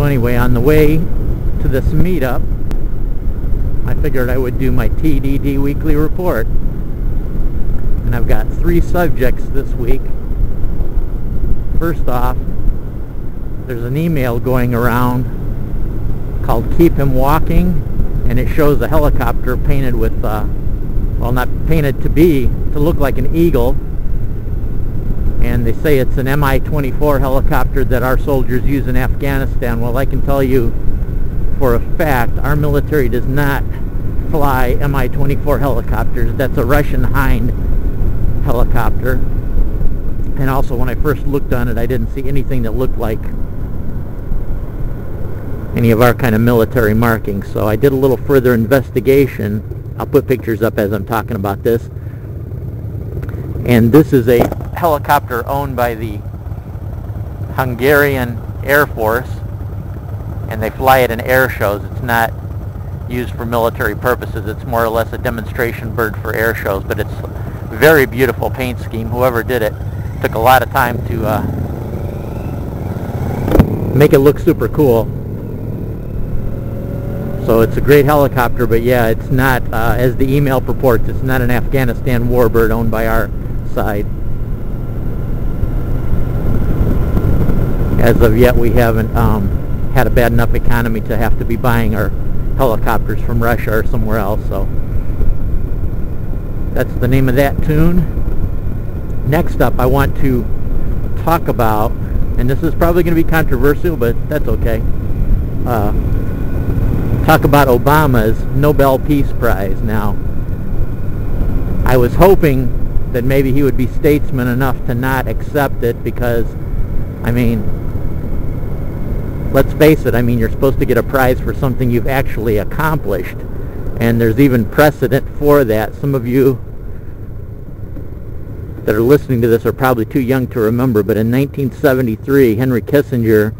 So anyway, on the way to this meetup, I figured I would do my TDD weekly report. And I've got three subjects this week. First off, there's an email going around called Keep Him Walking, and it shows a helicopter painted with, uh, well, not painted to be, to look like an eagle. And they say it's an Mi-24 helicopter that our soldiers use in Afghanistan. Well, I can tell you for a fact, our military does not fly Mi-24 helicopters. That's a Russian Hind helicopter. And also when I first looked on it, I didn't see anything that looked like any of our kind of military markings. So I did a little further investigation. I'll put pictures up as I'm talking about this. And this is a helicopter owned by the Hungarian Air Force. And they fly it in air shows. It's not used for military purposes. It's more or less a demonstration bird for air shows. But it's a very beautiful paint scheme. Whoever did it took a lot of time to uh, make it look super cool. So it's a great helicopter, but yeah, it's not, uh, as the email purports, it's not an Afghanistan warbird owned by our side. As of yet, we haven't um, had a bad enough economy to have to be buying our helicopters from Russia or somewhere else. So that's the name of that tune. Next up, I want to talk about, and this is probably going to be controversial, but that's okay. Uh, talk about Obama's Nobel Peace Prize. Now, I was hoping that maybe he would be statesman enough to not accept it because, I mean, let's face it, I mean, you're supposed to get a prize for something you've actually accomplished. And there's even precedent for that. Some of you that are listening to this are probably too young to remember, but in 1973, Henry Kissinger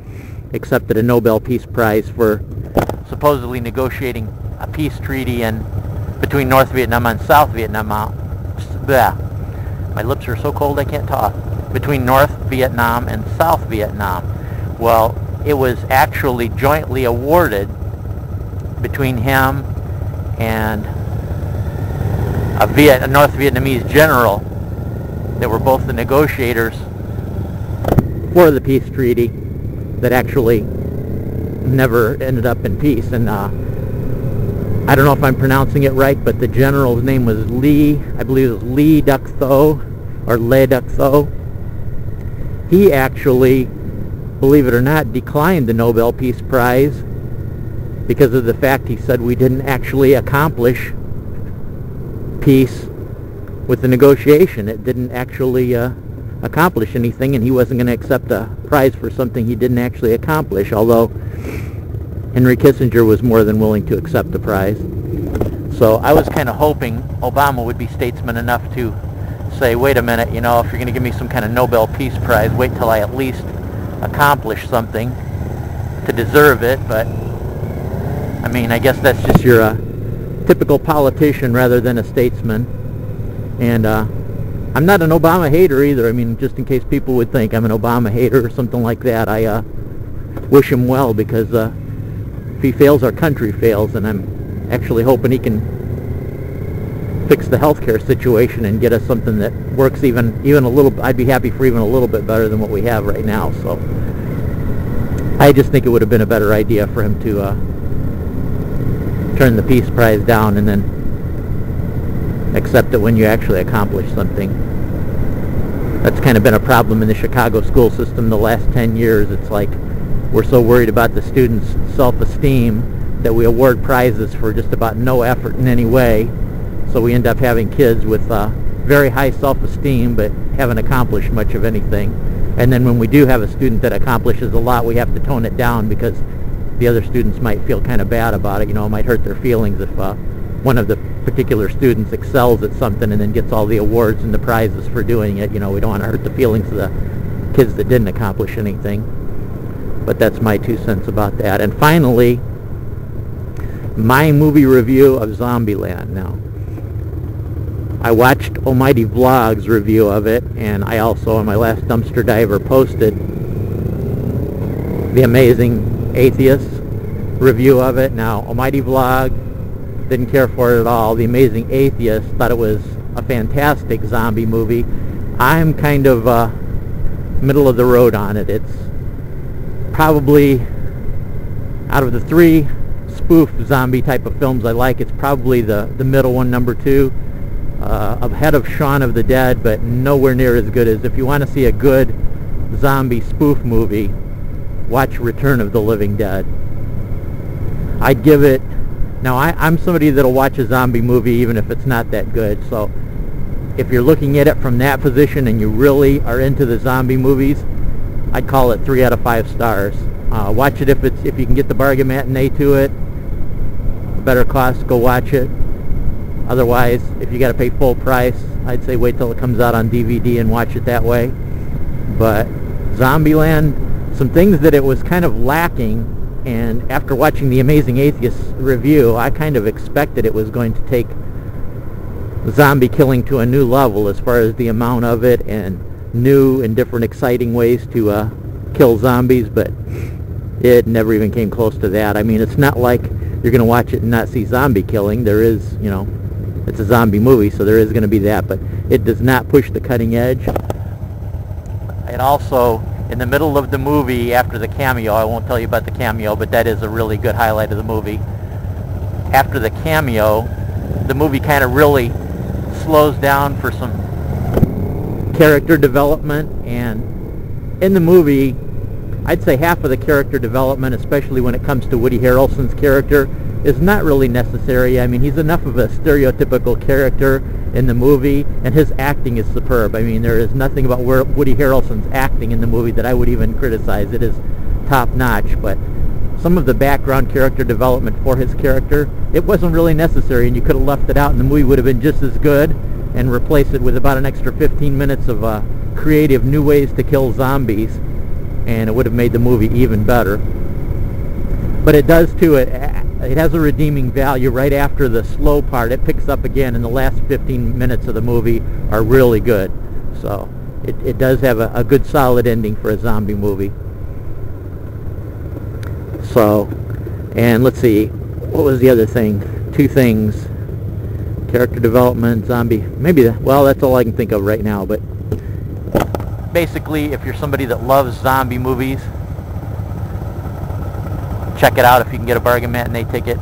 accepted a Nobel Peace Prize for supposedly negotiating a peace treaty in between North Vietnam and South Vietnam. Uh, blah. My lips are so cold I can't talk. Between North Vietnam and South Vietnam. Well, it was actually jointly awarded between him and a, Viet, a North Vietnamese general that were both the negotiators for the peace treaty that actually never ended up in peace. And uh, I don't know if I'm pronouncing it right, but the general's name was Lee, I believe it was Lee Duc Tho, or Le Duc Tho. He actually, believe it or not, declined the Nobel Peace Prize because of the fact he said we didn't actually accomplish peace with the negotiation. It didn't actually uh, accomplish anything, and he wasn't going to accept a prize for something he didn't actually accomplish, although Henry Kissinger was more than willing to accept the prize. So I was kind of hoping Obama would be statesman enough to say, wait a minute, you know, if you're going to give me some kind of Nobel Peace Prize, wait till I at least accomplish something to deserve it. But, I mean, I guess that's just your uh, typical politician rather than a statesman. And uh, I'm not an Obama hater either. I mean, just in case people would think I'm an Obama hater or something like that, I uh, wish him well because uh, if he fails, our country fails, and I'm actually hoping he can fix the healthcare situation and get us something that works even even a little. I'd be happy for even a little bit better than what we have right now. So I just think it would have been a better idea for him to uh, turn the peace prize down and then accept it when you actually accomplish something. That's kind of been a problem in the Chicago school system the last 10 years. It's like we're so worried about the students' self-esteem that we award prizes for just about no effort in any way. So we end up having kids with uh, very high self-esteem but haven't accomplished much of anything. And then when we do have a student that accomplishes a lot, we have to tone it down because the other students might feel kind of bad about it. You know, it might hurt their feelings if uh, one of the particular students excels at something and then gets all the awards and the prizes for doing it. You know, we don't want to hurt the feelings of the kids that didn't accomplish anything. But that's my two cents about that. And finally, my movie review of Zombieland. Now, I watched Almighty Vlog's review of it, and I also, on my last Dumpster Diver, posted the amazing Atheist review of it. Now, Almighty Vlog didn't care for it at all. The Amazing Atheist thought it was a fantastic zombie movie. I'm kind of uh, middle of the road on it. It's probably out of the three spoof zombie type of films I like, it's probably the, the middle one, number two, uh, ahead of Shaun of the Dead, but nowhere near as good as if you want to see a good zombie spoof movie, watch Return of the Living Dead. I'd give it, now I, I'm somebody that'll watch a zombie movie even if it's not that good, so if you're looking at it from that position and you really are into the zombie movies, I'd call it three out of five stars. Uh, watch it if it's if you can get the bargain matinee to it. Better cost, go watch it. Otherwise, if you got to pay full price, I'd say wait till it comes out on DVD and watch it that way. But Zombieland, some things that it was kind of lacking, and after watching the Amazing Atheist review, I kind of expected it was going to take zombie killing to a new level as far as the amount of it and new and different exciting ways to uh, kill zombies, but it never even came close to that. I mean, it's not like you're going to watch it and not see zombie killing. There is, you know, it's a zombie movie, so there is going to be that, but it does not push the cutting edge. And also, in the middle of the movie, after the cameo, I won't tell you about the cameo, but that is a really good highlight of the movie. After the cameo, the movie kind of really slows down for some character development, and in the movie, I'd say half of the character development, especially when it comes to Woody Harrelson's character, is not really necessary. I mean, he's enough of a stereotypical character in the movie, and his acting is superb. I mean, there is nothing about Woody Harrelson's acting in the movie that I would even criticize. It is top-notch, but some of the background character development for his character, it wasn't really necessary, and you could have left it out, and the movie would have been just as good, and replaced it with about an extra 15 minutes of uh, creative new ways to kill zombies and it would have made the movie even better. But it does too. It, it has a redeeming value right after the slow part. It picks up again, and the last 15 minutes of the movie are really good. So it, it does have a, a good solid ending for a zombie movie. So, and let's see, what was the other thing? Two things. Character development, zombie, maybe, well, that's all I can think of right now, but basically, if you're somebody that loves zombie movies, check it out if you can get a bargain matinee ticket.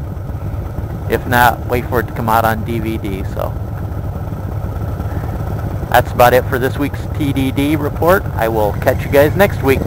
If not, wait for it to come out on DVD. So that's about it for this week's TDD report. I will catch you guys next week.